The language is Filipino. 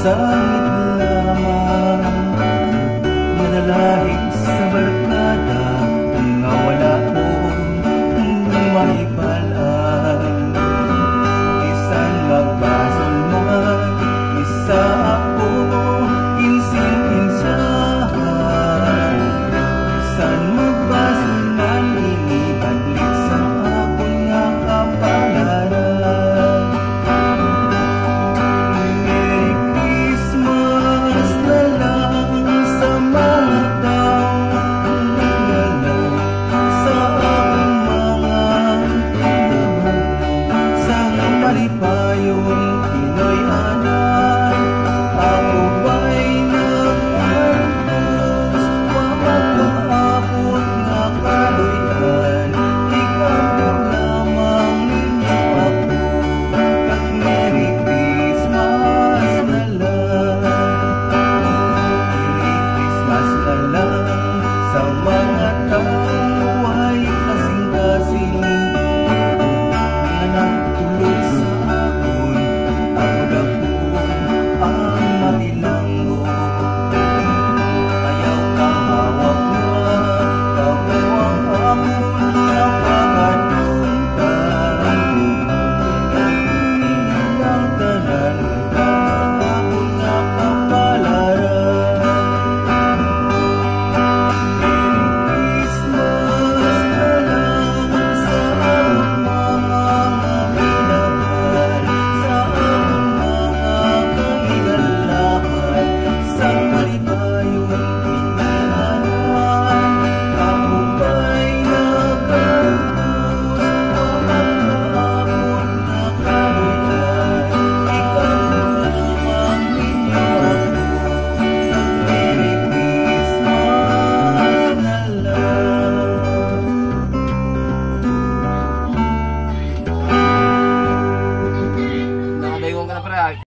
sa lamang manalangin payong Pinoy anak Ako ba'y nagpapas Wapat maabot na kaluyan Ikaw lamang ako At Merry na lang. Merry na lang Sa mga